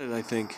I think.